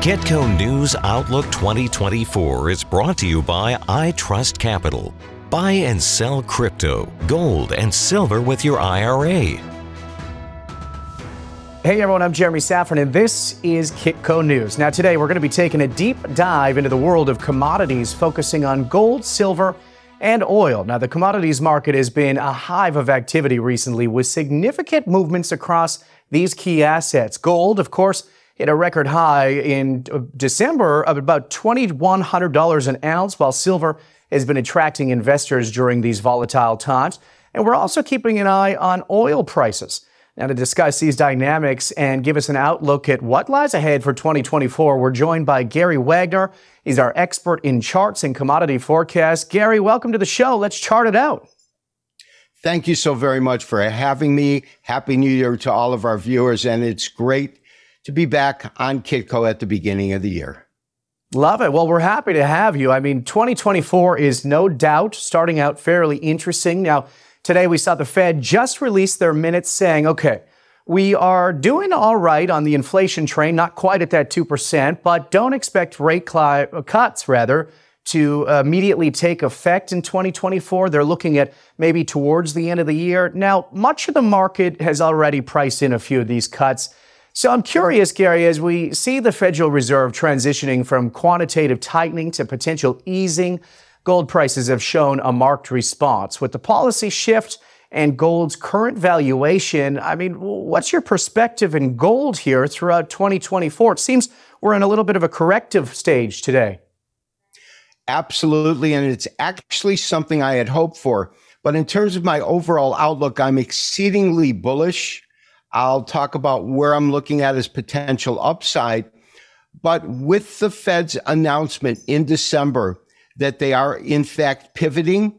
Kitco News Outlook 2024 is brought to you by iTrustCapital. Buy and sell crypto, gold, and silver with your IRA. Hey everyone, I'm Jeremy Szafron, and this is Kitco News. Now, today we're going to be taking a deep dive into the world of commodities, focusing on gold, silver, and oil. Now, the commodities market has been a hive of activity recently with significant movements across these key assets. Gold, of course, hit a record high in uh, December of about $2,100 an ounce, while silver has been attracting investors during these volatile times. And we're also keeping an eye on oil prices. Now, to discuss these dynamics and give us an outlook at what lies ahead for 2024, we're joined by Gary Wagner. He's our expert in charts and commodity forecasts. Gary, welcome to the show. Let's chart it out. Thank you so very much for having me. Happy New Year to all of our viewers. And it's great to be back on Kitco at the beginning of the year. Love it. Well, we're happy to have you. I mean, 2024 is no doubt starting out fairly interesting. Now, today we saw the Fed just release their minutes saying, okay, we are doing all right on the inflation train, not quite at that 2%, but don't expect rate cli- cuts, rather, to immediately take effect in 2024. They're looking at maybe towards the end of the year. Now, much of the market has already priced in a few of these cuts. So I'm curious, Gary, as we see the Federal Reserve transitioning from quantitative tightening to potential easing, gold prices have shown a marked response. With the policy shift and gold's current valuation, I mean, what's your perspective in gold here throughout 2024? It seems we're in a little bit of a corrective stage today. Absolutely. And it's actually something I had hoped for. But in terms of my overall outlook, I'm exceedingly bullish. I'll talk about where I'm looking at as potential upside. But with the Fed's announcement in December that they are, in fact, pivoting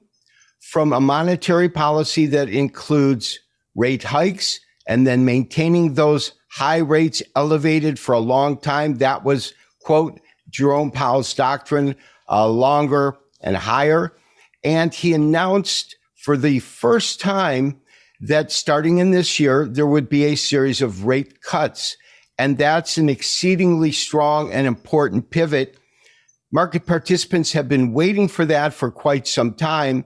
from a monetary policy that includes rate hikes and then maintaining those high rates elevated for a long time, that was, quote, Jerome Powell's doctrine uh, longer and higher. And he announced for the first time that starting in this year, there would be a series of rate cuts. And that's an exceedingly strong and important pivot. Market participants have been waiting for that for quite some time.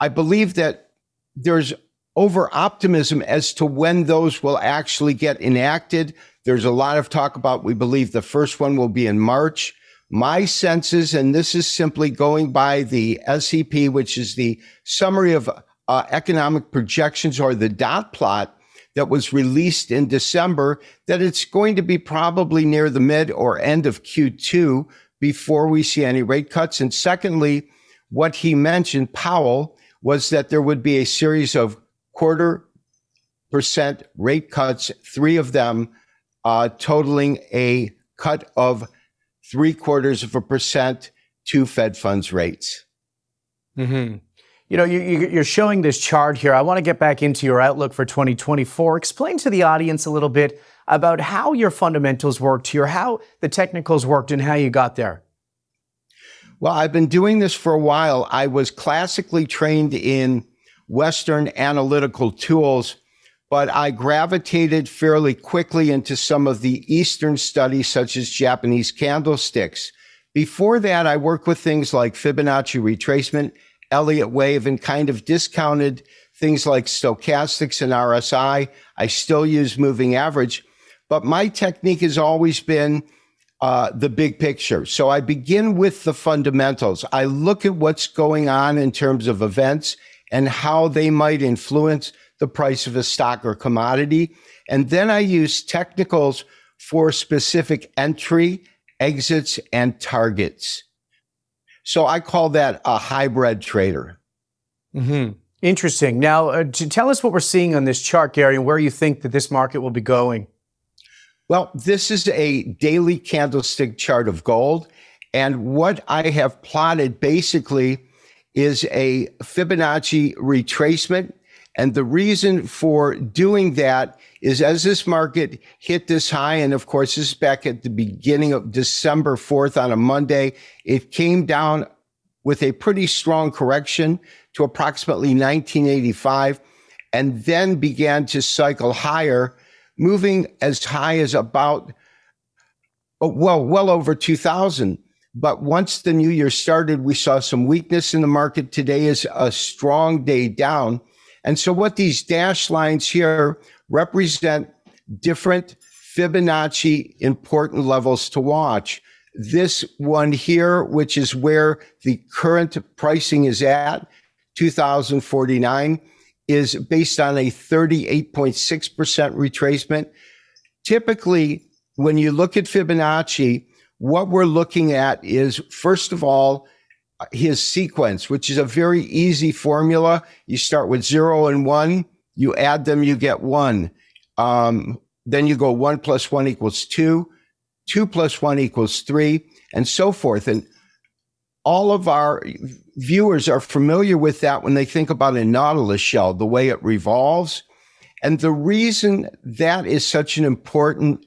I believe that there's over optimism as to when those will actually get enacted. There's a lot of talk about we believe the first one will be in March. My senses, and this is simply going by the SEP, which is the summary of uh, economic projections or the dot plot that was released in December, that it's going to be probably near the mid or end of Q2 before we see any rate cuts. And secondly, what he mentioned, Powell, was that there would be a series of quarter percent rate cuts, three of them uh, totaling a cut of three quarters of a percent to Fed funds rates. Mm-hmm. You know, you, are showing this chart here. I want to get back into your outlook for 2024. Explain to the audience a little bit about how your fundamentals worked here, how the technicals worked, and how you got there. Well, I've been doing this for a while. I was classically trained in Western analytical tools, but I gravitated fairly quickly into some of the Eastern studies, such as Japanese candlesticks. Before that, I worked with things like Fibonacci retracement, Elliott wave, and kind of discounted things like stochastics and RSI. I still use moving average, but my technique has always been uh, the big picture. So I begin with the fundamentals. I look at what's going on in terms of events and how they might influence the price of a stock or commodity. And then I use technicals for specific entry, exits, and targets. So I call that a hybrid trader. Mm-hmm. Interesting. Now, uh, to tell us what we're seeing on this chart, Gary, and where you think that this market will be going. Well, this is a daily candlestick chart of gold. And what I have plotted basically is a Fibonacci retracement. And the reason for doing that is as this market hit this high, and of course, this is back at the beginning of December 4th on a Monday, it came down with a pretty strong correction to approximately 1985 and then began to cycle higher moving as high as about oh, well, well over 2000. But once the new year started, we saw some weakness in the market. Today is a strong day down. And so what these dashed lines here represent different Fibonacci important levels to watch. This one here, which is where the current pricing is at, 2049, is based on a 38.6% retracement. Typically, when you look at Fibonacci, what we're looking at is, first of all, his sequence, which is a very easy formula. You start with zero and one, you add them, you get one. Um, then you go one plus one equals two, two plus one equals three, and so forth. And all of our viewers are familiar with that when they think about a nautilus shell, the way it revolves. And the reason that is such an important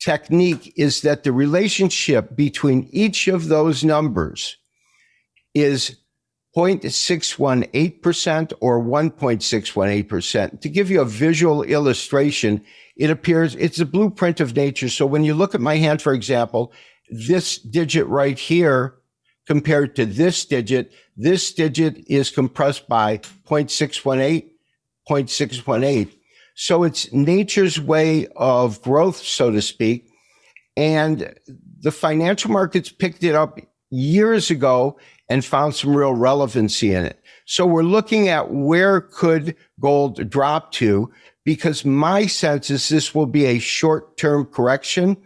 technique is that the relationship between each of those numbers is 0.618% or 1.618%. To give you a visual illustration, it appears it's a blueprint of nature. So when you look at my hand, for example, this digit right here compared to this digit, this digit is compressed by 0.618, 0.618. So it's nature's way of growth, so to speak. And the financial markets picked it up years ago and found some real relevancy in it. So we're looking at where could gold drop to because my sense is this will be a short term correction,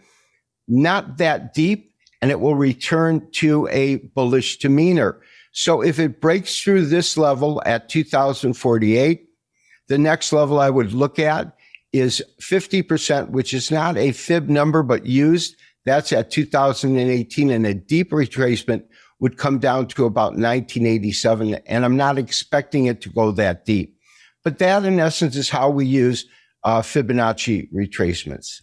not that deep, and it will return to a bullish demeanor. So if it breaks through this level at 2048, the next level I would look at is 50%, which is not a fib number, but used. That's at 2018 and a deep retracement would come down to about 1987. And I'm not expecting it to go that deep. But that, in essence, is how we use uh, Fibonacci retracements.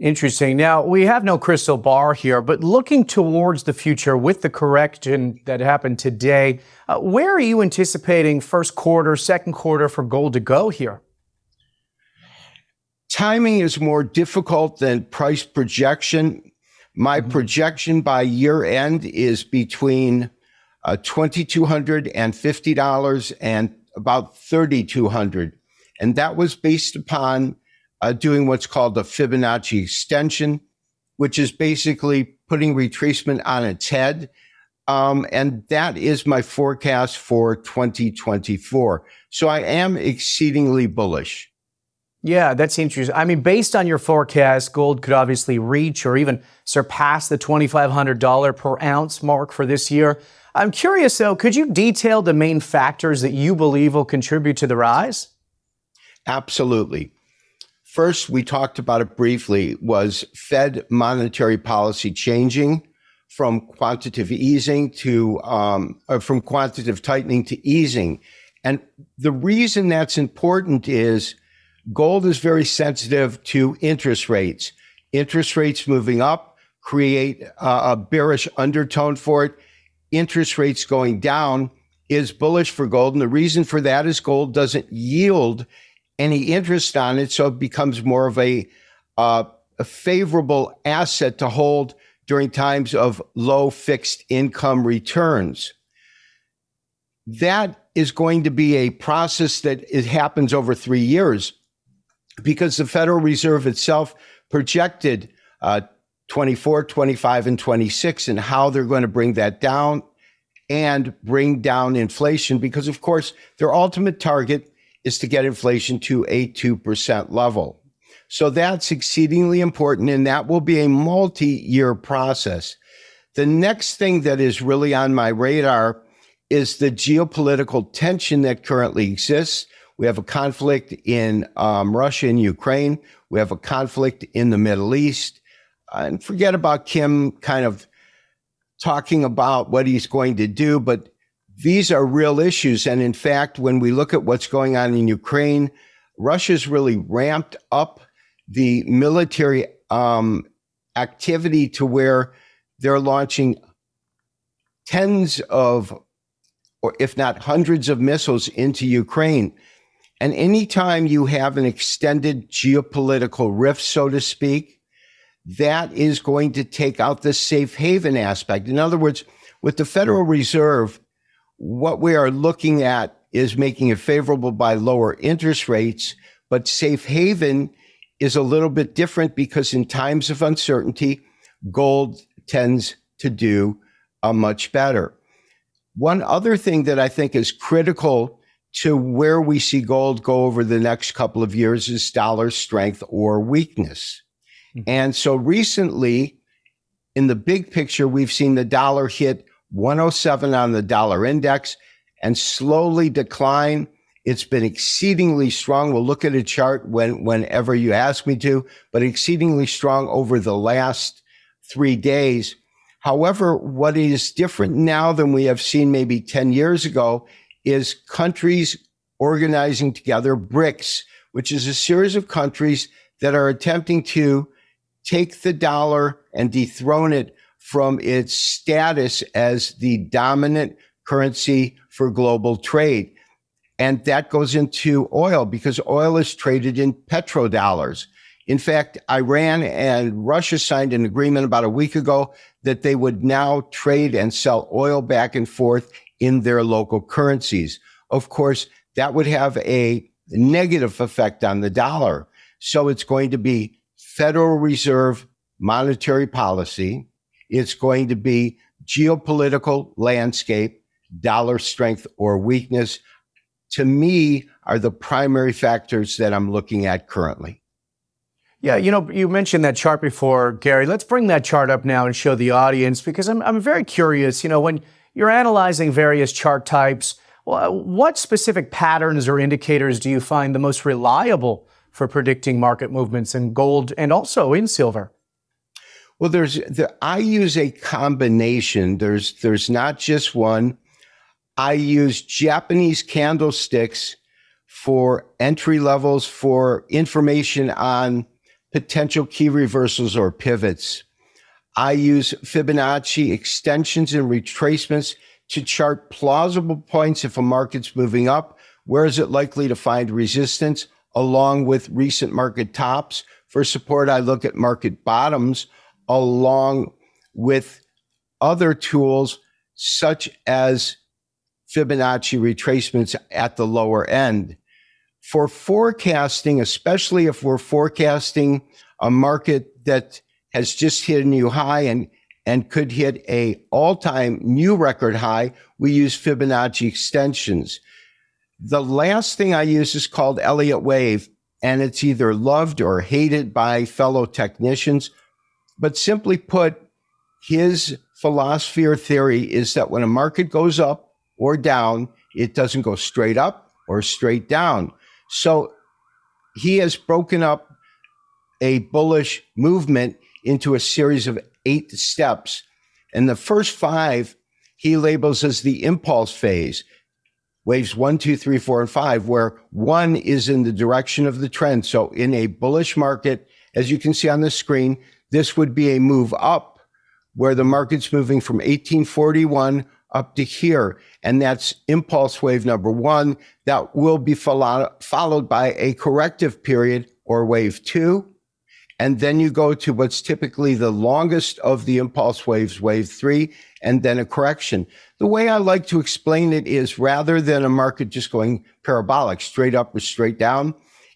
Interesting. Now, we have no crystal ball here, but looking towards the future with the correction that happened today, uh, where are you anticipating first quarter, second quarter for gold to go here? Timing is more difficult than price projection. My mm-hmm. projection by year end is between uh, $2,250 and about 3,200. And that was based upon uh, doing what's called a Fibonacci extension, which is basically putting retracement on its head. Um, and that is my forecast for 2024. So I am exceedingly bullish. Yeah, that's interesting. I mean, based on your forecast, gold could obviously reach or even surpass the $2,500 per ounce mark for this year. I'm curious though, could you detail the main factors that you believe will contribute to the rise? Absolutely. First, we talked about it briefly, was Fed monetary policy changing from quantitative easing to um, from quantitative tightening to easing. And the reason that's important is gold is very sensitive to interest rates. Interest rates moving up create a bearish undertone for it. Interest rates going down is bullish for gold. And the reason for that is gold doesn't yield any interest on it. So it becomes more of a, uh, a favorable asset to hold during times of low fixed income returns. That is going to be a process that it happens over three years because the Federal Reserve itself projected uh, 24, 25, and 26 and how they're going to bring that down and bring down inflation because, of course, their ultimate target is to get inflation to a 2% level. So that's exceedingly important, and that will be a multi year process. The next thing that is really on my radar is the geopolitical tension that currently exists. We have a conflict in um, Russia and Ukraine. We have a conflict in the Middle East. and forget about Kim kind of talking about what he's going to do, but these are real issues. And in fact, when we look at what's going on in Ukraine, Russia's really ramped up the military um, activity to where they're launching tens of, or if not hundreds of missiles into Ukraine. And anytime you have an extended geopolitical rift, so to speak, that is going to take out the safe haven aspect. In other words, with the Federal Reserve, what we are looking at is making it favorable by lower interest rates, but safe haven is a little bit different because in times of uncertainty, gold tends to do a much better. One other thing that I think is critical to where we see gold go over the next couple of years is dollar strength or weakness. Mm-hmm. And so recently, in the big picture, we've seen the dollar hit 107 on the dollar index and slowly decline. It's been exceedingly strong. We'll look at a chart when, whenever you ask me to, but exceedingly strong over the last three days. However, what is different now than we have seen maybe 10 years ago is countries organizing together BRICS, which is a series of countries that are attempting to take the dollar and dethrone it from its status as the dominant currency for global trade. And that goes into oil because oil is traded in petrodollars. In fact, Iran and Russia signed an agreement about a week ago that they would now trade and sell oil back and forth in their local currencies. Of course, that would have a negative effect on the dollar. So it's going to be Federal Reserve monetary policy. It's going to be geopolitical landscape, dollar strength or weakness. To me, are the primary factors that I'm looking at currently. Yeah, you know, you mentioned that chart before, Gary. Let's bring that chart up now and show the audience because I'm, I'm very curious. You know, when you're analyzing various chart types, what specific patterns or indicators do you find the most reliable for predicting market movements in gold and also in silver? Well, there's the, I use a combination. There's there's not just one. I use Japanese candlesticks for entry levels for information on potential key reversals or pivots. I use Fibonacci extensions and retracements to chart plausible points if a market's moving up. Where is it likely to find resistance? Along with recent market tops. For support, I look at market bottoms along with other tools such as Fibonacci retracements at the lower end. For forecasting, especially if we're forecasting a market that has just hit a new high and and could hit a all-time new record high, we use Fibonacci extensions. The last thing I use is called Elliott Wave, and it's either loved or hated by fellow technicians. But simply put, his philosophy or theory is that when a market goes up or down, it doesn't go straight up or straight down. So he has broken up a bullish movement into a series of eight steps. And the first five he labels as the impulse phase waves one, two, three, four, and five, where one is in the direction of the trend. So in a bullish market, as you can see on the screen, this would be a move up where the market's moving from 1841 up to here. And that's impulse wave number one. That will be follow- followed by a corrective period or wave two. And then you go to what's typically the longest of the impulse waves, wave three, and then a correction. The way I like to explain it is rather than a market just going parabolic, straight up or straight down,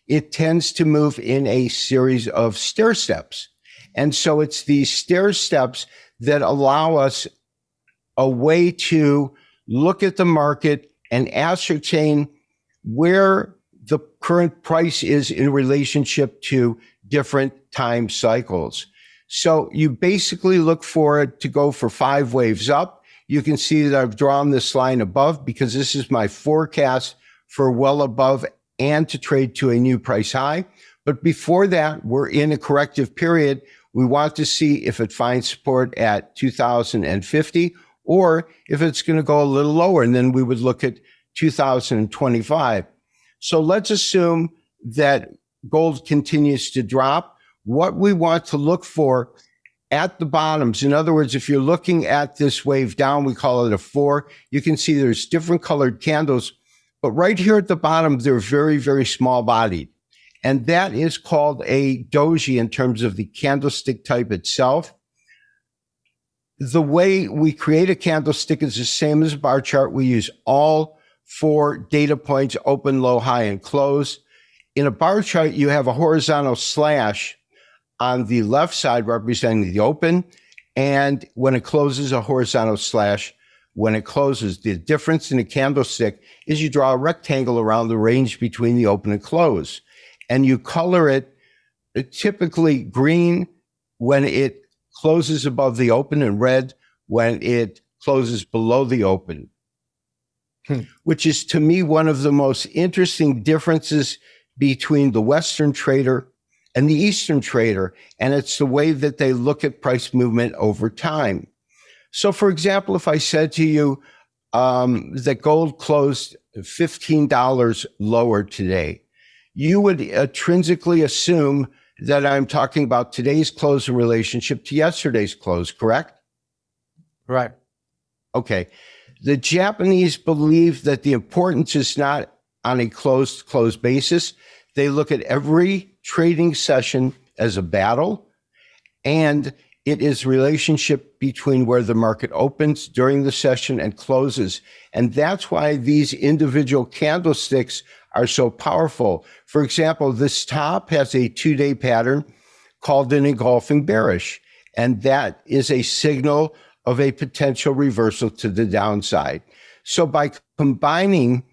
it tends to move in a series of stair steps. And so it's these stair steps that allow us a way to look at the market and ascertain where the current price is in relationship to different time cycles. So you basically look for it to go for five waves up. You can see that I've drawn this line above because this is my forecast for well above and to trade to a new price high. But before that, we're in a corrective period. We want to see if it finds support at 2050 or if it's going to go a little lower. And then we would look at 2025. So let's assume that gold continues to drop. What we want to look for at the bottoms, in other words, if you're looking at this wave down, we call it a four, you can see there's different colored candles, but right here at the bottom, they're very, very small bodied. And that is called a doji in terms of the candlestick type itself. The way we create a candlestick is the same as a bar chart. We use all four data points, open, low, high, and close. In a bar chart, you have a horizontal slash on the left side representing the open. And when it closes, a horizontal slash when it closes. The difference in a candlestick is you draw a rectangle around the range between the open and close. And you color it uh, typically green when it closes above the open and red when it closes below the open. Hmm. Which is to me one of the most interesting differences between the Western trader and the Eastern trader. And it's the way that they look at price movement over time. So, for example, if I said to you um, that gold closed $15 lower today, you would intrinsically assume that I'm talking about today's close in relationship to yesterday's close, correct? Right. Okay. The Japanese believe that the importance is not on a closed closed basis. They look at every trading session as a battle and it is relationship between where the market opens during the session and closes. And that's why these individual candlesticks are so powerful. For example, this top has a two day pattern called an engulfing bearish. And that is a signal of a potential reversal to the downside. So by combining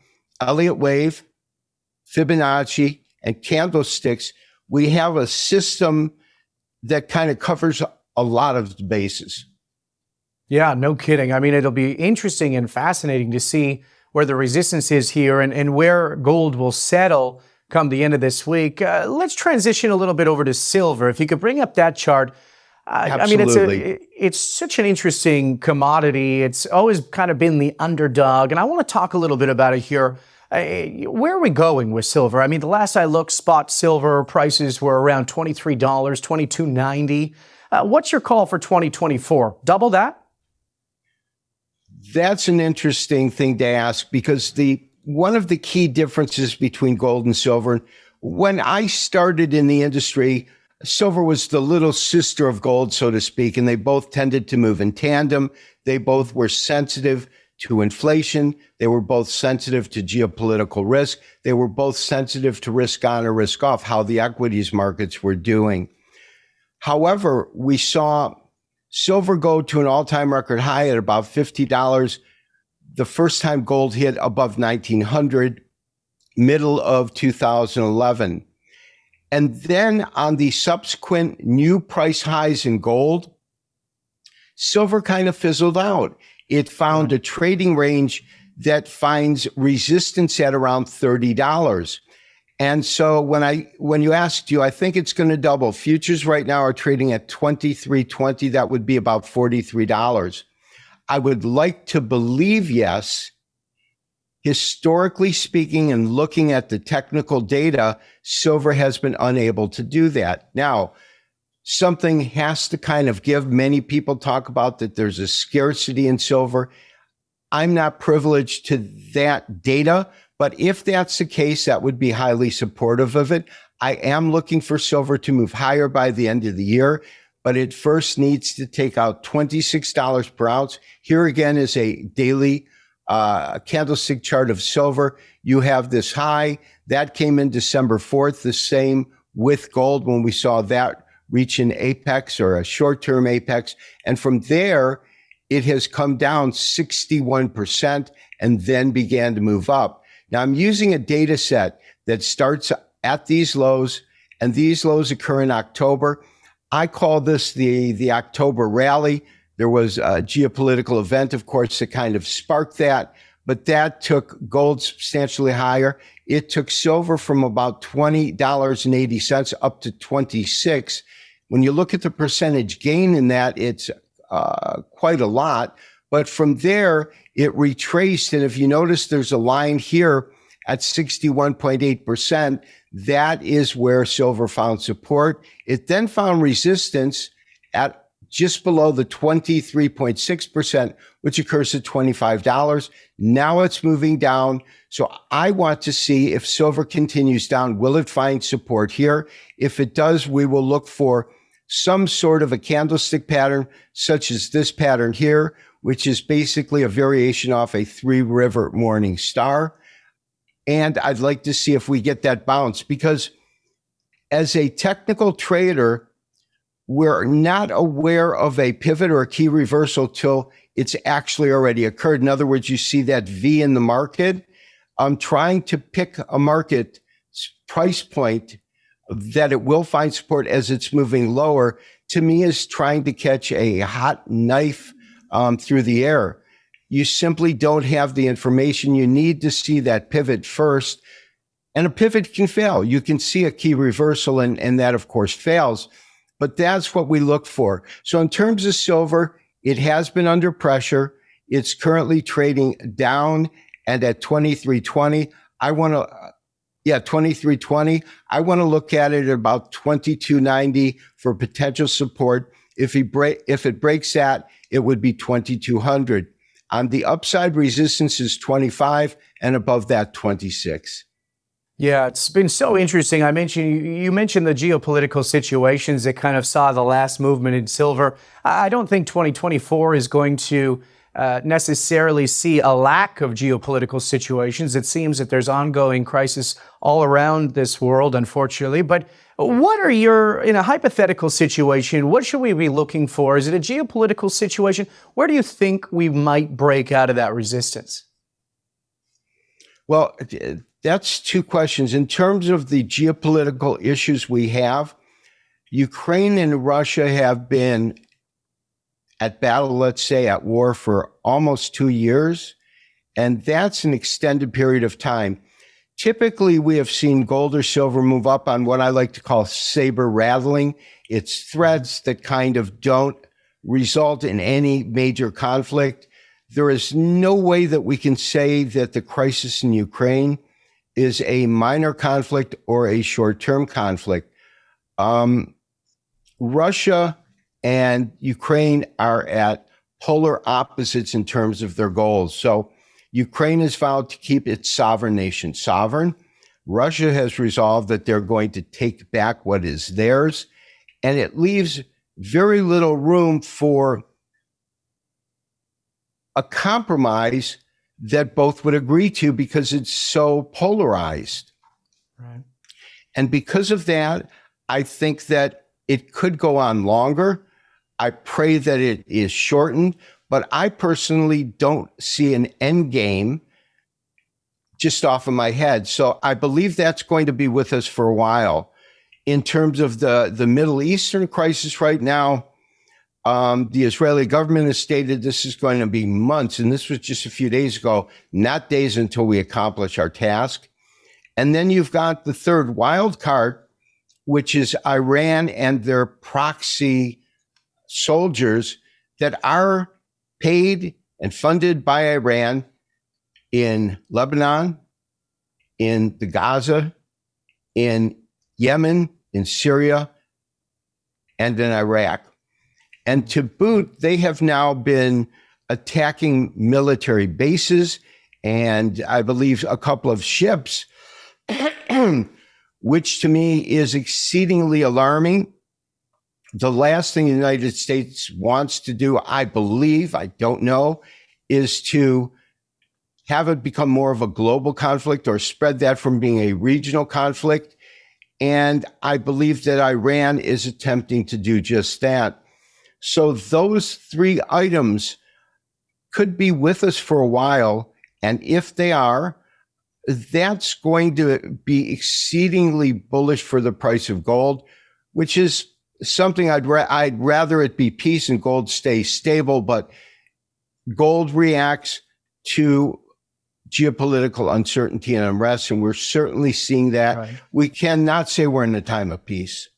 Elliott wave, Fibonacci, and candlesticks, we have a system that kind of covers a lot of bases. Yeah, no kidding. I mean, it'll be interesting and fascinating to see where the resistance is here and, and where gold will settle come the end of this week. Uh, let's transition a little bit over to silver. If you could bring up that chart. Uh, I mean, it's a, it's such an interesting commodity. It's always kind of been the underdog, and I want to talk a little bit about it here. Uh, where are we going with silver? I mean, the last I looked, spot silver prices were around twenty-three dollars, twenty-two ninety. Uh, what's your call for 2024? Double that? That's an interesting thing to ask because the one of the key differences between gold and silver, when I started in the industry, silver was the little sister of gold, so to speak, and they both tended to move in tandem. They both were sensitive to inflation. They were both sensitive to geopolitical risk. They were both sensitive to risk on or risk off, how the equities markets were doing. However, we saw silver go to an all time record high at about $50 the first time gold hit above 1900, middle of 2011. And then on the subsequent new price highs in gold, silver kind of fizzled out. It found a trading range that finds resistance at around $30. And so when I when you asked you, I think it's going to double. Futures right now are trading at twenty three twenty. That would be about forty three dollars. I would like to believe yes. Historically speaking, and looking at the technical data, silver has been unable to do that. Now, something has to kind of give. Many people talk about that there's a scarcity in silver. I'm not privileged to that data, but if that's the case, that would be highly supportive of it. I am looking for silver to move higher by the end of the year, but it first needs to take out $26 per ounce. Here again is a daily uh, candlestick chart of silver. You have this high that came in December 4th, the same with gold when we saw that reach an apex or a short term apex. And from there, it has come down 61% and then began to move up. Now I'm using a data set that starts at these lows and these lows occur in October. I call this the, the October rally. There was a geopolitical event, of course, that kind of sparked that, but that took gold substantially higher. It took silver from about $20.80 up to 26. When you look at the percentage gain in that, it's uh, quite a lot. But from there, it retraced. And if you notice, there's a line here at 61.8%. That is where silver found support. It then found resistance at just below the 23.6%, which occurs at $25. Now it's moving down. So I want to see if silver continues down. Will it find support here? If it does, we will look for some sort of a candlestick pattern, such as this pattern here, which is basically a variation off a three river morning star. And I'd like to see if we get that bounce because as a technical trader, we're not aware of a pivot or a key reversal till it's actually already occurred. In other words, you see that V in the market. I'm trying to pick a market price point that it will find support as it's moving lower. To me, is trying to catch a hot knife um, through the air. You simply don't have the information. You need to see that pivot first. And a pivot can fail. You can see a key reversal, and, and that, of course, fails but that's what we look for. So in terms of silver, it has been under pressure. It's currently trading down and at 2320. I want to uh, yeah, 2320. I want to look at it at about 2290 for potential support. If he break if it breaks that, it would be 2200. On the upside resistance is 25 and above that 26. Yeah, it's been so interesting. I mentioned you mentioned the geopolitical situations that kind of saw the last movement in silver. I don't think 2024 is going to uh, necessarily see a lack of geopolitical situations. It seems that there's ongoing crisis all around this world, unfortunately. But what are your, in a hypothetical situation, what should we be looking for? Is it a geopolitical situation? Where do you think we might break out of that resistance? Well, that's two questions. In terms of the geopolitical issues we have, Ukraine and Russia have been at battle, let's say at war for almost two years. And that's an extended period of time. Typically, we have seen gold or silver move up on what I like to call saber rattling. It's threads that kind of don't result in any major conflict. There is no way that we can say that the crisis in Ukraine is a minor conflict or a short term conflict. Um, Russia and Ukraine are at polar opposites in terms of their goals. So Ukraine has vowed to keep its sovereign nation sovereign. Russia has resolved that they're going to take back what is theirs. And it leaves very little room for a compromise that both would agree to because it's so polarized. Right. And because of that, I think that it could go on longer. I pray that it is shortened, but I personally don't see an end game just off of my head. So I believe that's going to be with us for a while. In terms of the, the Middle Eastern crisis right now, um, the Israeli government has stated this is going to be months, and this was just a few days ago, not days until we accomplish our task. And then you've got the third wild card, which is Iran and their proxy soldiers that are paid and funded by Iran in Lebanon, in the Gaza, in Yemen, in Syria, and in Iraq. And to boot, they have now been attacking military bases and I believe a couple of ships, which to me is exceedingly alarming. The last thing the United States wants to do, I believe, I don't know, is to have it become more of a global conflict or spread that from being a regional conflict. And I believe that Iran is attempting to do just that. So those three items could be with us for a while. And if they are, that's going to be exceedingly bullish for the price of gold, which is something I'd, ra- I'd rather it be peace and gold stay stable, but gold reacts to geopolitical uncertainty and unrest. And we're certainly seeing that. Right. We cannot say we're in a time of peace.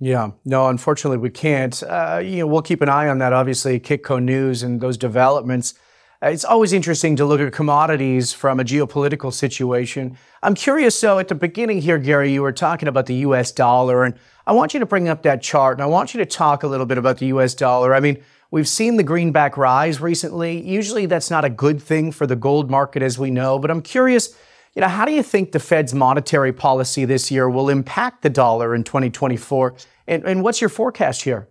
Yeah, no, unfortunately we can't. Uh, you know, we'll keep an eye on that. Obviously, Kitco News and those developments. Uh, it's always interesting to look at commodities from a geopolitical situation. I'm curious. So, at the beginning here, Gary, you were talking about the U.S. dollar, and I want you to bring up that chart and I want you to talk a little bit about the US dollar. I mean, we've seen the greenback rise recently. Usually that's not a good thing for the gold market as we know, but I'm curious, you know, how do you think the Fed's monetary policy this year will impact the dollar in 2024? And, and what's your forecast here?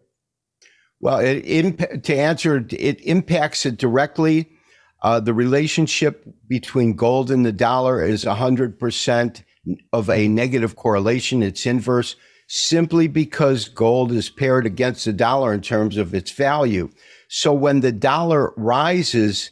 Well, it, to answer, it impacts it directly. Uh, the relationship between gold and the dollar is 100% of a negative correlation. It's inverse simply because gold is paired against the dollar in terms of its value. So when the dollar rises,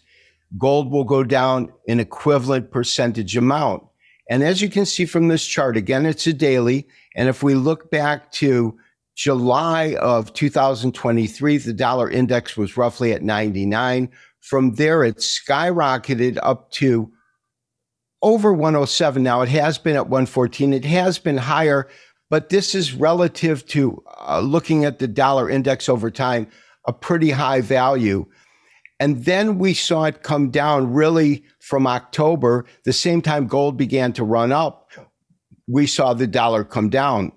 gold will go down an equivalent percentage amount. And as you can see from this chart, again, it's a daily. And if we look back to July of 2023, the dollar index was roughly at 99. From there, it skyrocketed up to over 107. Now it has been at 114. It has been higher, but this is relative to uh, looking at the dollar index over time, a pretty high value. And then we saw it come down really from October, the same time gold began to run up. We saw the dollar come down.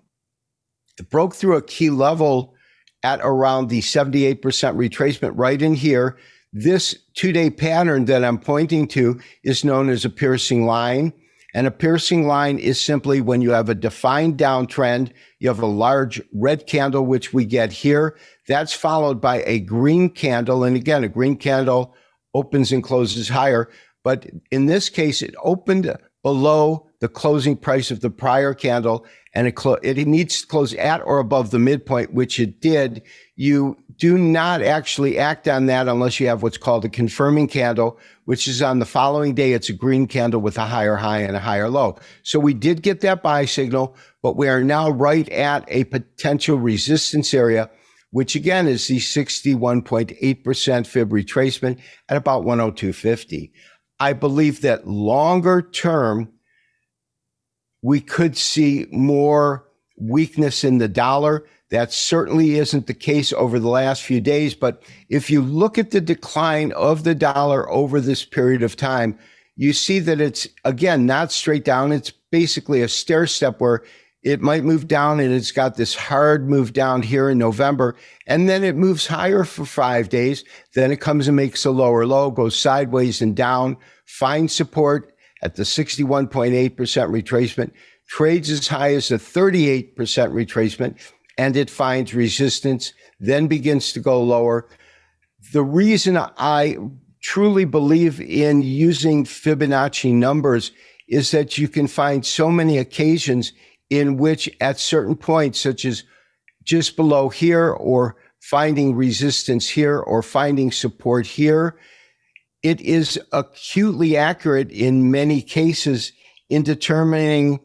It broke through a key level at around the 78% retracement right in here. This two day pattern that I'm pointing to is known as a piercing line. And a piercing line is simply when you have a defined downtrend, you have a large red candle, which we get here. That's followed by a green candle. And again, a green candle opens and closes higher. But in this case, it opened below the closing price of the prior candle and it, clo- it needs to close at or above the midpoint, which it did. You do not actually act on that unless you have what's called a confirming candle, which is on the following day. It's a green candle with a higher high and a higher low. So we did get that buy signal, but we are now right at a potential resistance area, which again is the 61.8% fib retracement at about 102.50. I believe that longer term, we could see more weakness in the dollar. That certainly isn't the case over the last few days. But if you look at the decline of the dollar over this period of time, you see that it's, again, not straight down. It's basically a stair step where it might move down and it's got this hard move down here in November. And then it moves higher for five days. Then it comes and makes a lower low, goes sideways and down, finds support at the 61.8% retracement, trades as high as the 38% retracement, and it finds resistance, then begins to go lower. The reason I truly believe in using Fibonacci numbers is that you can find so many occasions in which at certain points, such as just below here or finding resistance here or finding support here, it is acutely accurate in many cases in determining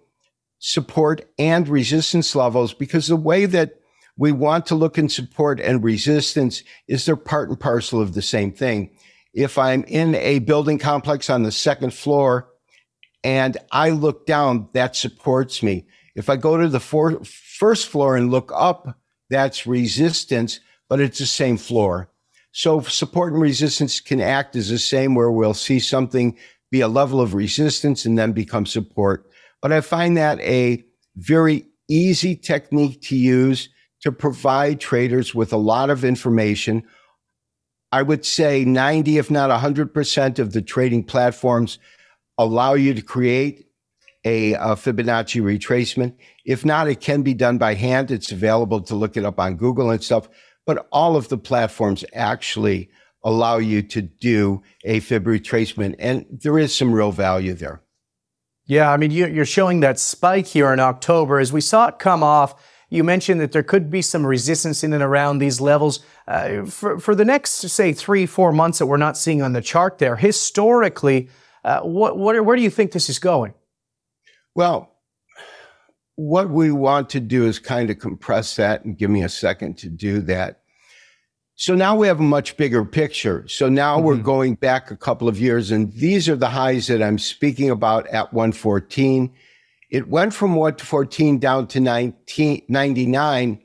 support and resistance levels because the way that we want to look in support and resistance is they're part and parcel of the same thing. If I'm in a building complex on the second floor and I look down, that supports me. If I go to the four, first floor and look up, that's resistance, but it's the same floor. So support and resistance can act as the same where we'll see something be a level of resistance and then become support. But I find that a very easy technique to use to provide traders with a lot of information. I would say 90, if not 100% of the trading platforms allow you to create a, a, Fibonacci retracement. If not, it can be done by hand. It's available to look it up on Google and stuff but all of the platforms actually allow you to do a fib retracement, and there is some real value there. Yeah, I mean, you're showing that spike here in October. As we saw it come off, you mentioned that there could be some resistance in and around these levels. Uh, for, for the next, say, three, four months that we're not seeing on the chart there, historically, uh, what, what, where do you think this is going? Well, what we want to do is kind of compress that and give me a second to do that. So now we have a much bigger picture. So now mm-hmm. we're going back a couple of years, and these are the highs that I'm speaking about at 114. It went from 114 down to 19, 99.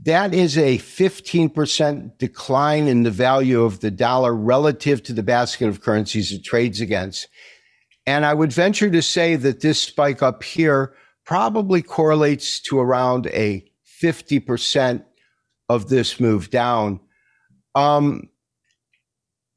That is a 15% decline in the value of the dollar relative to the basket of currencies it trades against. And I would venture to say that this spike up here probably correlates to around a 50% of this move down. Um,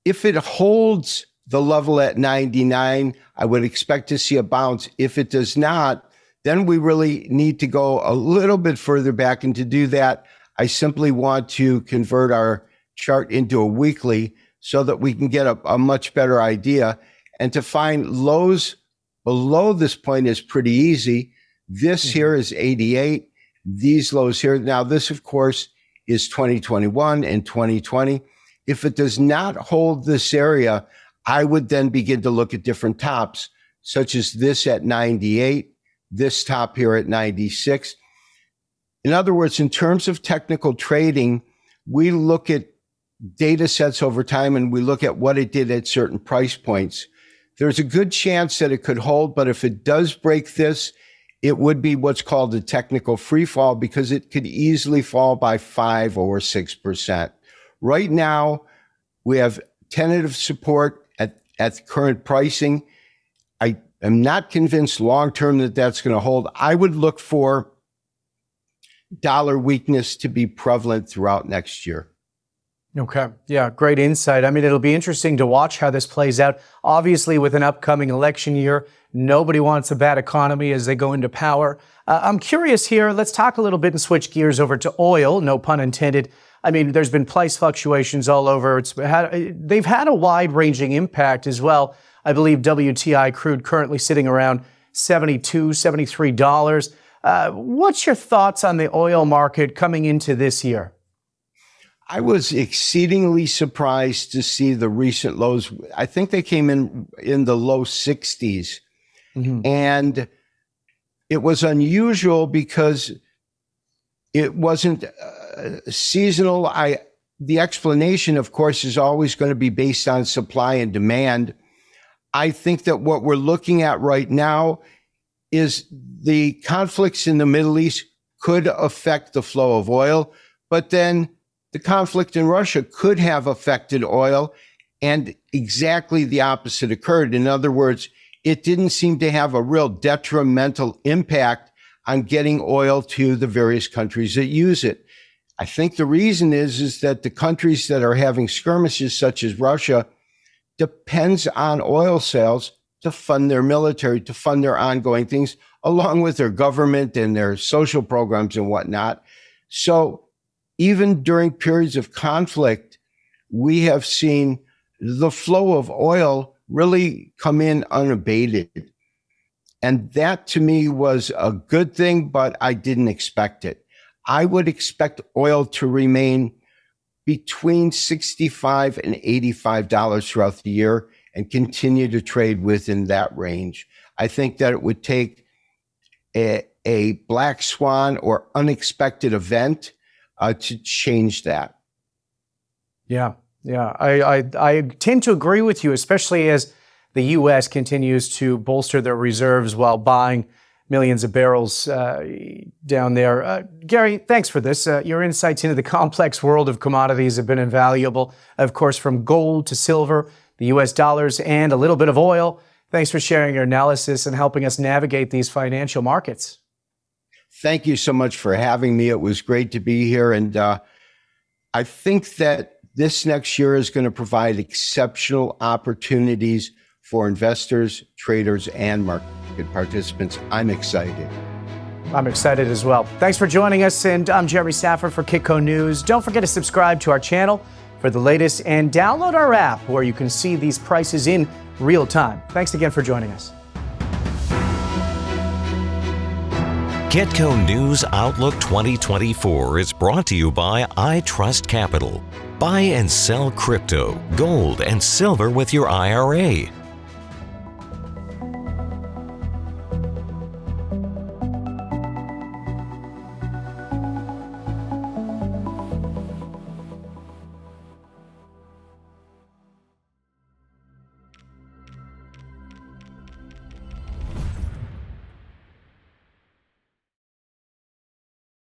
if it holds the level at 99, I would expect to see a bounce. If it does not, then we really need to go a little bit further back. And to do that, I simply want to convert our chart into a weekly so that we can get a, a much better idea. And to find lows below this point is pretty easy. This mm-hmm. here is 88. These lows here. Now, this, of course, is 2021 and 2020. If it does not hold this area, I would then begin to look at different tops, such as this at 98, this top here at 96. In other words, in terms of technical trading, we look at data sets over time and we look at what it did at certain price points. There's a good chance that it could hold, but if it does break this, it would be what's called a technical free fall because it could easily fall by five or six percent. Right now, we have tentative support at, at current pricing. I am not convinced long term that that's going to hold. I would look for dollar weakness to be prevalent throughout next year. Okay. Yeah, great insight. I mean, it'll be interesting to watch how this plays out. Obviously, with an upcoming election year, nobody wants a bad economy as they go into power. Uh, I'm curious here. Let's talk a little bit and switch gears over to oil, no pun intended. I mean, there's been price fluctuations all over. It's had, they've had a wide ranging impact as well. I believe WTI crude currently sitting around $72, $73. Uh, what's your thoughts on the oil market coming into this year? I was exceedingly surprised to see the recent lows. I think they came in in the low 60s. Mm-hmm. And it was unusual because it wasn't uh, seasonal. I the explanation of course is always going to be based on supply and demand. I think that what we're looking at right now is the conflicts in the Middle East could affect the flow of oil, but then the conflict in Russia could have affected oil, and exactly the opposite occurred. In other words, it didn't seem to have a real detrimental impact on getting oil to the various countries that use it. I think the reason is, is that the countries that are having skirmishes, such as Russia, depends on oil sales to fund their military, to fund their ongoing things, along with their government and their social programs and whatnot. So even during periods of conflict, we have seen the flow of oil really come in unabated. And that to me was a good thing, but I didn't expect it. I would expect oil to remain between 65 and $85 throughout the year and continue to trade within that range. I think that it would take a, a black swan or unexpected event uh, to change that. Yeah, yeah, I, I, I tend to agree with you, especially as the U.S. continues to bolster their reserves while buying millions of barrels uh, down there. Uh, Gary, thanks for this. Uh, your insights into the complex world of commodities have been invaluable. Of course, from gold to silver, the U.S. dollars, and a little bit of oil. Thanks for sharing your analysis and helping us navigate these financial markets thank you so much for having me. It was great to be here. And uh, I think that this next year is going to provide exceptional opportunities for investors, traders, and market participants. I'm excited. I'm excited as well. Thanks for joining us. And I'm Jeremy Szafron for Kitco News. Don't forget to subscribe to our channel for the latest and download our app where you can see these prices in real time. Thanks again for joining us. Kitco News Outlook 2024 is brought to you by iTrustCapital. Buy and sell crypto, gold, and silver with your IRA.